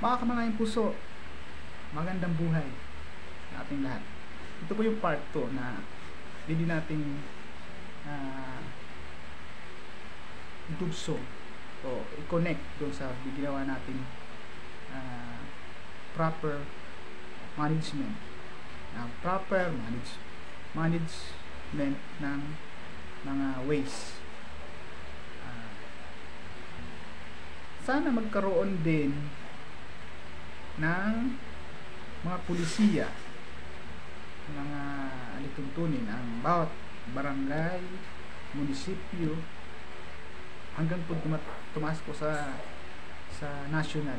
Mga kamanayang puso, magandang buhay sa ating lahat. Ito po yung part 2 na hindi nating uh, idugso o i-connect doon sa ginawa nating uh, proper management uh, proper manage management ng mga uh, sana magkaroon din ng mga pulisiya mga alituntunin ang bawat barangay, munisipyo hanggang po tumaas po sa sa national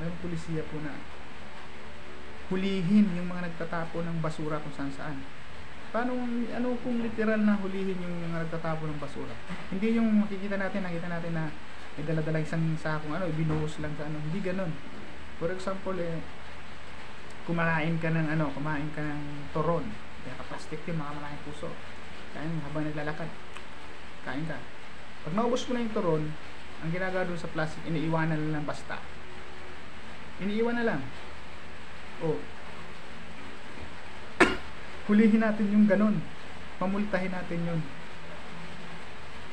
may pulisiya po na hulihin yung mga nagtatapo ng basura kung saan saan. Paano ano kung literal na hulihin yung mga nagtatapo ng basura? Hindi yung makikita natin nakita natin na may dala-dala isang sakong ano, binuhos lang sa ano. Hindi ganun. For example, eh, kumain ka ng ano, kumain ka ng toron. Kaya ka-plastic yun, mga malaking puso. Kain habang naglalakad. Kain ka. Pag maubos mo na yung toron, ang ginagawa doon sa plastic, iniiwanan na lang basta. Iniiwan na lang. Oh. Hulihin natin yung ganun. Pamultahin natin yun.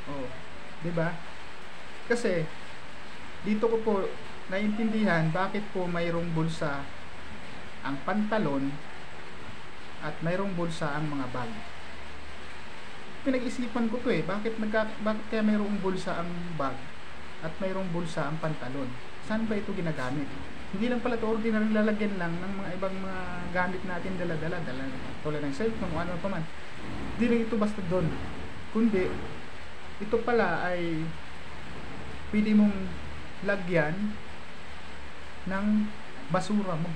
Oh. 'Di ba? Kasi, dito ko po naiintindihan bakit po mayroong bulsa ang pantalon at mayroong bulsa ang mga bag. Pinag-isipan ko to eh, bakit, nagka, bakit kaya mayroong bulsa ang bag at mayroong bulsa ang pantalon? Saan ba ito ginagamit? Hindi lang pala ito ordinary lalagyan lang ng mga ibang mga gamit natin dala-dala, dala, tulad ng cellphone o ano pa man. Hindi lang ito basta doon. Kundi, ito pala ay pwede mong lagyan ng basura mo.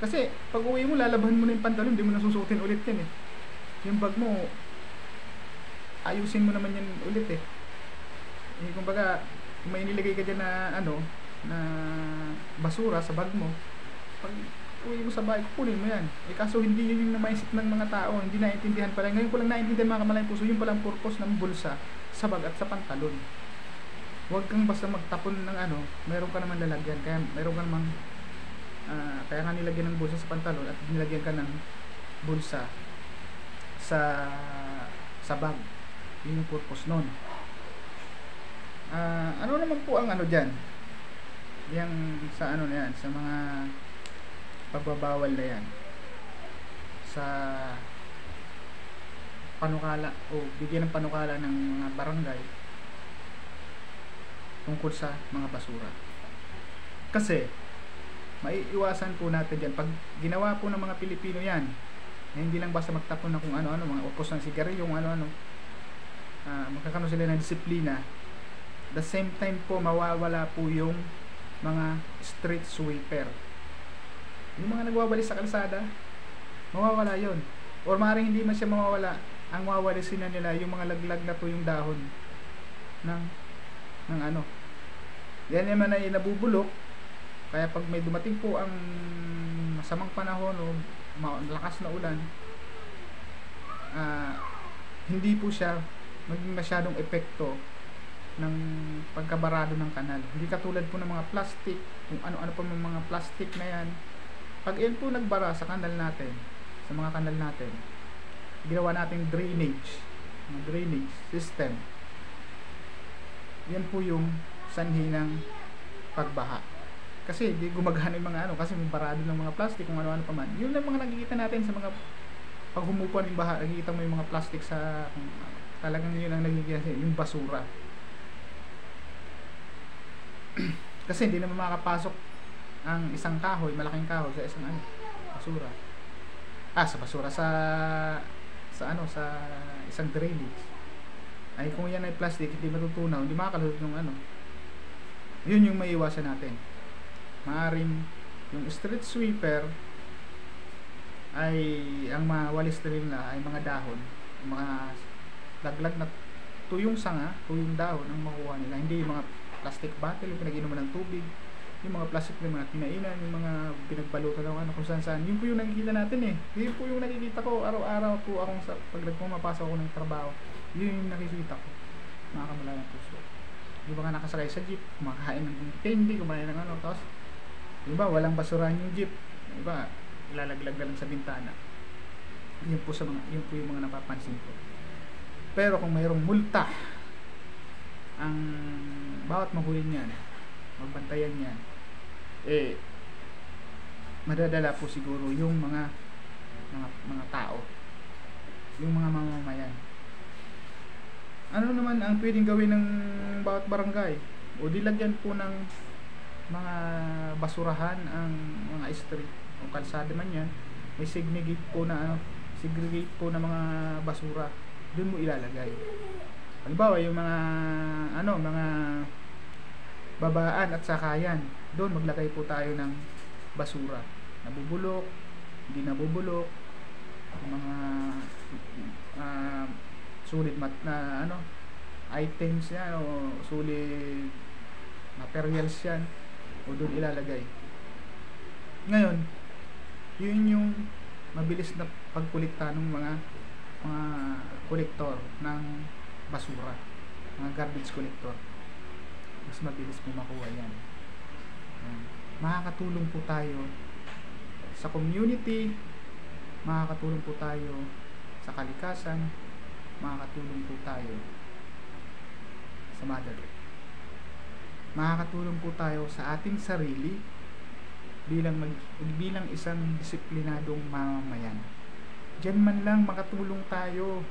Kasi pag uwi mo, lalaban mo na yung pantalon, hindi mo nasusuotin ulit yan eh. Yung bag mo, ayusin mo naman yan ulit eh. eh kumbaga, kung may nilagay ka dyan na ano, na basura sa bag mo, pag uwi mo sa bahay, kukunin mo yan. Eh kaso hindi yun yung namaisip ng mga tao, hindi naintindihan pala. Ngayon ko lang naintindihan mga kamalayang puso, yun palang purpose ng bulsa sa bag at sa pantalon huwag kang basta magtapon ng ano, meron ka naman lalagyan. Kaya meron ka naman uh, kaya nga nilagyan ng bulsa sa pantalon at nilagyan ka ng bulsa sa sa bag. Yun yung purpose nun. Uh, ano naman po ang ano dyan? Yang sa ano na yan, sa mga pagbabawal na yan. Sa panukala o bigyan ng panukala ng mga barangay tungkol sa mga basura. Kasi, maiiwasan po natin dyan. Pag ginawa po ng mga Pilipino yan, hindi lang basta magtapon na kung ano-ano, mga upos ng sigarilyo, yung ano-ano, uh, magkakaroon sila ng disiplina. The same time po, mawawala po yung mga street sweeper. Yung mga nagwawali sa kalsada, mawawala yon Or maaaring hindi man siya mawawala, ang mawawalisin na nila yung mga laglag na po yung dahon ng ng ano. Yan naman ay nabubulok. Kaya pag may dumating po ang masamang panahon o malakas na ulan, uh, hindi po siya maging masyadong epekto ng pagkabarado ng kanal. Hindi katulad po ng mga plastic, kung ano-ano pa mga plastic na yan. Pag yan po nagbara sa kanal natin, sa mga kanal natin, ginawa nating drainage, drainage system, yan po yung sanhi ng pagbaha. Kasi di gumagana yung mga ano, kasi parado ng mga plastic kung ano-ano pa man. Yun lang mga nakikita natin sa mga pag humupuan yung baha, nakikita mo yung mga plastic sa kung, talagang yun ang nagiging yung basura. kasi hindi naman makakapasok ang isang kahoy, malaking kahoy sa isang ano, basura. Ah, sa basura sa sa ano sa isang drainage ay kung yan ay plastic, hindi matutunaw, hindi makakalusot yung ano. Yun yung maiiwasan natin. Maaring yung street sweeper ay ang mawalis na rin na ay mga dahon, mga laglag na tuyong sanga, tuyong dahon ang makuha nila. Hindi yung mga plastic bottle, yung pinag-inuman ng tubig, yung mga plastic na mga kinainan, yung mga pinagbalutan ng ano kung saan saan. Yun po yung nakikita natin eh. Yun po yung nakikita ko araw-araw po akong sa pag nagpumapasok ako ng trabaho. Yun yung nakikita ko. Mga kamalayang puso. Yung mga nakasakay sa jeep, kumakain ng candy, kumain ng ano, tapos, di ba, walang basurahan yung jeep. Di ba, ilalaglag lang sa bintana. Yun po, sa mga, yun po yung mga napapansin ko. Pero kung mayroong multa, ang bawat mahuli niyan, magbantayan niyan, eh, madadala po siguro yung mga mga mga tao. Yung mga mamamayan. Ano naman ang pwedeng gawin ng bawat barangay? O dilagyan po ng mga basurahan ang mga street. O kalsada man yan may segregate po na ano, segregate po na mga basura. Doon mo ilalagay. Halimbawa yung mga ano mga babaan at sakayan. Doon maglagay po tayo ng basura. Nabubulok hindi nabubulok. Mga uh, sulit mat na ano items yan o sulit materials yan o doon ilalagay. Ngayon yun yung mabilis na pagkulikta ng mga mga kolektor ng basura mga garbage collector mas mabilis po makuha yan. Makakatulong po tayo sa community makakatulong po tayo sa kalikasan makakatulong po tayo sa mother makakatulong po tayo sa ating sarili bilang mag, bilang isang disiplinadong mamamayan. Diyan man lang makatulong tayo.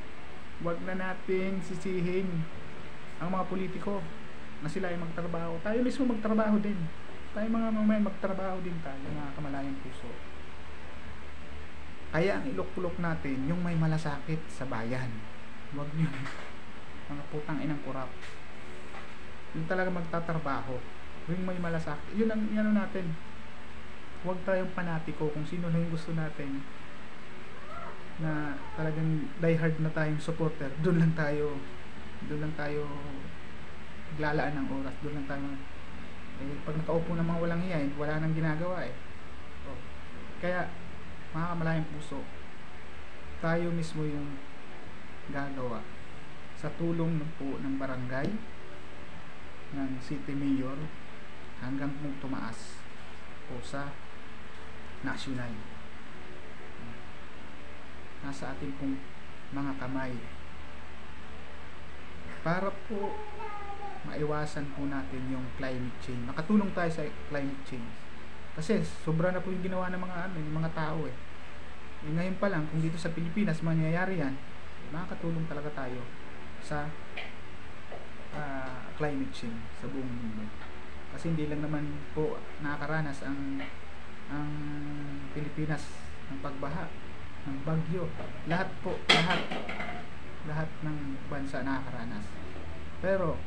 Wag na natin sisihin ang mga politiko na sila ay magtrabaho. Tayo mismo magtrabaho din. Tayo mga mamamayan magtrabaho din tayo mga kamalayang puso. Kaya ang ilok-pulok natin yung may malasakit sa bayan. Wag yung mga putang inang kurap. Yung talaga magtatrabaho. Yung may malasakit. Yun ang ano natin. Wag tayong panatiko kung sino lang yung gusto natin na talagang diehard na tayong supporter. Doon lang tayo doon lang tayo glalaan ng oras doon lang tayo eh, pag nakaupo ng mga walang hiya wala nang ginagawa eh. Oh. kaya mga kamalayang puso tayo mismo yung gagawa sa tulong ng po ng barangay ng city mayor hanggang kung tumaas o sa national nasa ating pong mga kamay. Para po maiwasan po natin yung climate change. Makatulong tayo sa climate change. Kasi sobra na po yung ginawa ng mga ano, yung mga tao eh. eh ngayon pa lang kung dito sa Pilipinas mangyayari yan makakatulong talaga tayo sa uh, climate change sa buong mundo. Kasi hindi lang naman po nakakaranas ang ang Pilipinas ng pagbaha ng bagyo. Lahat po lahat lahat ng bansa nakakaranas. Pero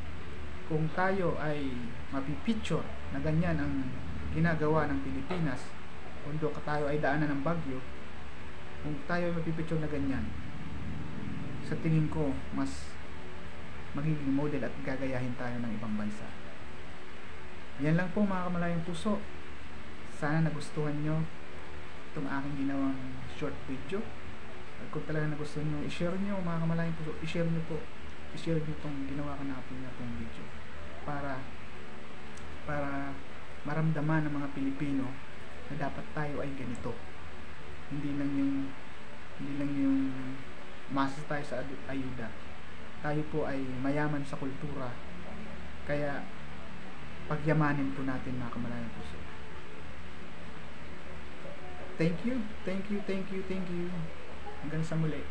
kung tayo ay mapipicture na ganyan ang ginagawa ng Pilipinas kundo tayo ay daanan ng bagyo kung tayo ay mapipicture na ganyan sa tingin ko mas magiging model at gagayahin tayo ng ibang bansa. Yan lang po mga kamalayang puso. Sana nagustuhan nyo itong aking ginawang short video. At kung talaga nagustuhan nyo i-share nyo mga kamalayang puso i-share nyo po i-share nyo itong ginawa ko natin na itong video para para maramdaman ng mga Pilipino na dapat tayo ay ganito. Hindi lang yung hindi lang yung masa tayo sa ayuda. Tayo po ay mayaman sa kultura. Kaya pagyamanin po natin mga kamalayang puso thank you. Thank you thank you thank you. Hanggang sa muli